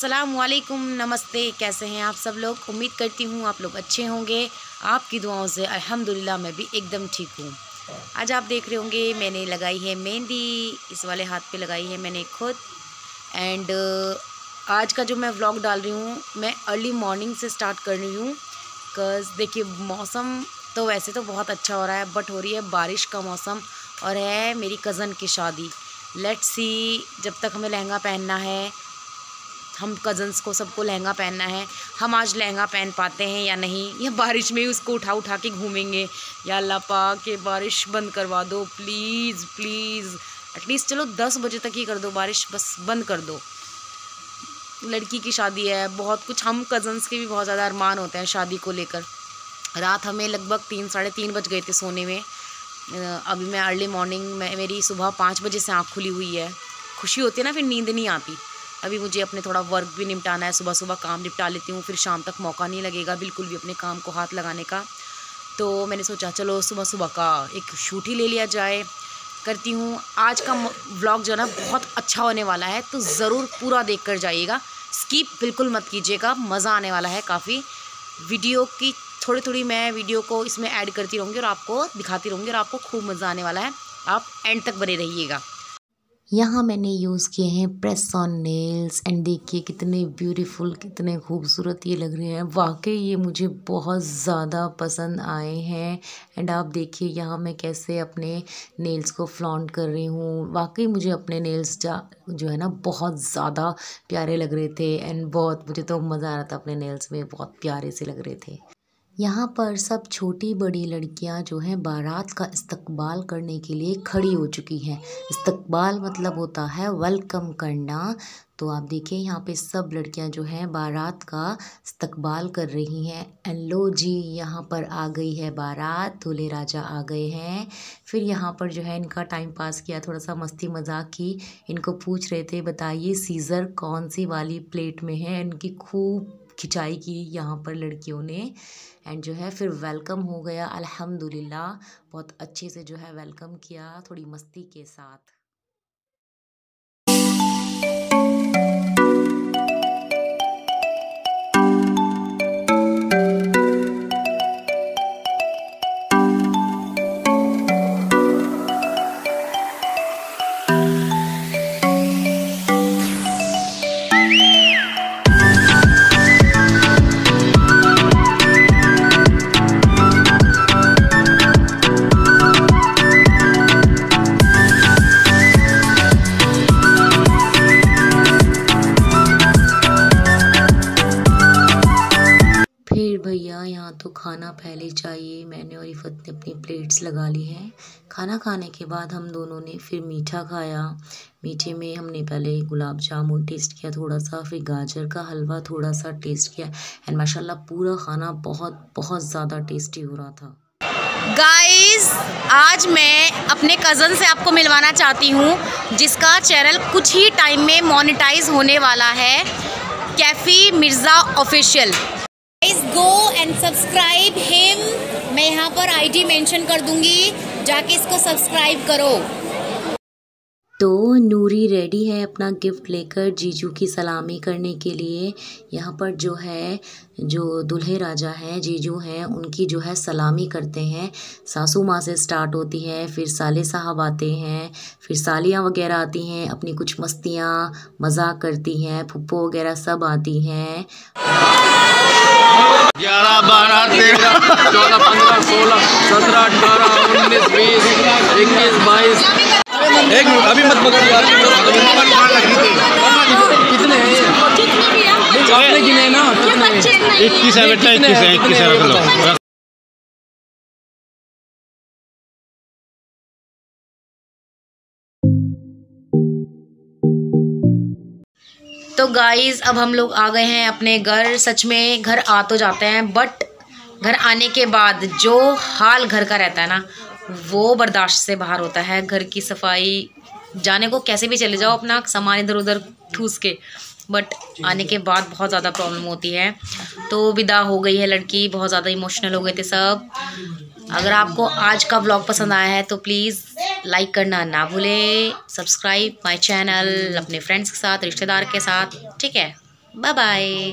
अस्सलाम वालेकुम नमस्ते, कैसे हैं आप सब लोग? उम्मीद करती हूँ आप लोग अच्छे होंगे। आपकी दुआओं से अल्हम्दुलिल्लाह मैं भी एकदम ठीक हूँ। आज आप देख रहे होंगे, मैंने लगाई है मेहंदी, इस वाले हाथ पे लगाई है मैंने खुद। एंड आज का जो मैं व्लॉग डाल रही हूँ, मैं अर्ली मॉर्निंग से स्टार्ट कर रही हूँ। बिकॉज़ देखिए, मौसम तो वैसे तो बहुत अच्छा हो रहा है बट हो रही है बारिश का मौसम और है मेरी कज़न की शादी। लेट्स सी जब तक हमें लहंगा पहनना है हम कज़न्स को सबको लहंगा पहनना है, हम आज लहंगा पहन पाते हैं या नहीं? या बारिश में ही उसको उठा उठा के घूमेंगे? या अल्लाह पाक के बारिश बंद करवा दो प्लीज़ प्लीज़ एटलीस्ट चलो दस बजे तक ही कर दो बारिश, बस बंद कर दो। लड़की की शादी है, बहुत कुछ। हम कज़न्स के भी बहुत ज़्यादा अरमान होते हैं शादी को लेकर। रात हमें लगभग तीन, साढ़े तीन बज गए थे सोने में। अभी मैं अर्ली मॉर्निंग में, मेरी सुबह पाँच बजे से आँख खुली हुई है। खुशी होती है ना, फिर नींद नहीं आती। अभी मुझे अपने थोड़ा वर्क भी निपटाना है सुबह सुबह काम निपटा लेती हूँ, फिर शाम तक मौका नहीं लगेगा बिल्कुल भी अपने काम को हाथ लगाने का। तो मैंने सोचा, चलो सुबह सुबह का एक शूट ही ले लिया जाए। करती हूँ, आज का व्लॉग जो है ना, बहुत अच्छा होने वाला है तो ज़रूर पूरा देख कर जाइएगा। स्कीप बिल्कुल मत कीजिएगा, मज़ा आने वाला है काफ़ी। वीडियो की थोड़ी थोड़ी मैं वीडियो को इसमें ऐड करती रहूँगी और आपको दिखाती रहूँगी और आपको खूब मज़ा आने वाला है। आप एंड तक बने रहिएगा। यहाँ मैंने यूज़ किए हैं प्रेस ऑन नेल्स एंड देखिए कितने ब्यूटीफुल कितने खूबसूरत ये लग रहे हैं। वाकई ये मुझे बहुत ज़्यादा पसंद आए हैं। एंड आप देखिए यहाँ मैं कैसे अपने नेल्स को फ्लॉन्ट कर रही हूँ। वाकई मुझे अपने नेल्स जा है ना, बहुत ज़्यादा प्यारे लग रहे थे। एंड बहुत, मुझे तो मज़ा आ रहा था अपने नेल्स में, बहुत प्यारे से लग रहे थे। यहाँ पर सब छोटी बड़ी लड़कियाँ जो हैं बारात का इस्तकबाल करने के लिए खड़ी हो चुकी हैं। इस्तकबाल मतलब होता है वेलकम करना। तो आप देखिए यहाँ पे सब लड़कियाँ जो हैं बारात का इस्तकबाल कर रही हैं। एंड लो जी, यहाँ पर आ गई है बारात, दूल्हे राजा आ गए हैं। फिर यहाँ पर जो है इनका टाइम पास किया थोड़ा सा मस्ती मज़ाक की। इनको पूछ रहे थे, बताइए सीज़र कौन सी वाली प्लेट में है? इनकी खूब खिंचाई की यहाँ पर लड़कियों ने। एंड जो है फिर वेलकम हो गया, अल्हम्दुलिल्लाह। बहुत अच्छे से जो है वेलकम किया, थोड़ी मस्ती के साथ। भैया, यहाँ तो खाना पहले चाहिए। मैंने और इफ़त ने अपनी प्लेट्स लगा ली हैं। खाना खाने के बाद हम दोनों ने फिर मीठा खाया। मीठे में हमने पहले गुलाब जामुन टेस्ट किया थोड़ा सा फिर गाजर का हलवा थोड़ा सा टेस्ट किया। एंड माशाल्लाह, पूरा खाना बहुत बहुत ज़्यादा टेस्टी हो रहा था। गाइस आज मैं अपने कज़न से आपको मिलवाना चाहती हूँ, जिसका चैनल कुछ ही टाइम में मोनेटाइज होने वाला है। Kaifi Mirza official guys go and subscribe him मैं यहाँ पर आईडी मेंशन कर दूँगी। जाके इसको सब्सक्राइब करो। तो नूरी रेडी है अपना गिफ्ट लेकर जीजू की सलामी करने के लिए। यहाँ पर जो है, जो दूल्हे राजा हैं, जीजू हैं, उनकी जो है सलामी करते हैं। सासू माँ से स्टार्ट होती है, फिर साले साहब आते हैं, फिर सालियाँ वगैरह आती हैं, अपनी कुछ मस्तियाँ, मज़ाक करती हैं, फुप्पो वगैरह सब आती हैं। ग्यारह बारह तेरह चौदह पंद्रह सोलह सत्रह अठारह उन्नीस बीस इक्कीस बाईस। एक मिनट अभी मत पकड़िए कितने हैं? आपने गिने ना? इक्कीस है बेटा इक्कीस है इक्कीस है? रख लो। तो गाइस अब हम लोग आ गए हैं अपने घर। सच में घर आ तो जाते हैं बट घर आने के बाद जो हाल घर का रहता है ना, वो बर्दाश्त से बाहर होता है। घर की सफ़ाई, जाने को कैसे भी चले जाओ, अपना सामान इधर उधर ठूस के। बट आने के बाद बहुत ज़्यादा प्रॉब्लम होती है। तो विदा हो गई है लड़की, बहुत ज़्यादा इमोशनल हो गए थे सब। अगर आपको आज का ब्लॉग पसंद आया है तो प्लीज़ लाइक करना ना भूलें। सब्सक्राइब माय चैनल अपने फ्रेंड्स के साथ, रिश्तेदार के साथ। ठीक है? Bye bye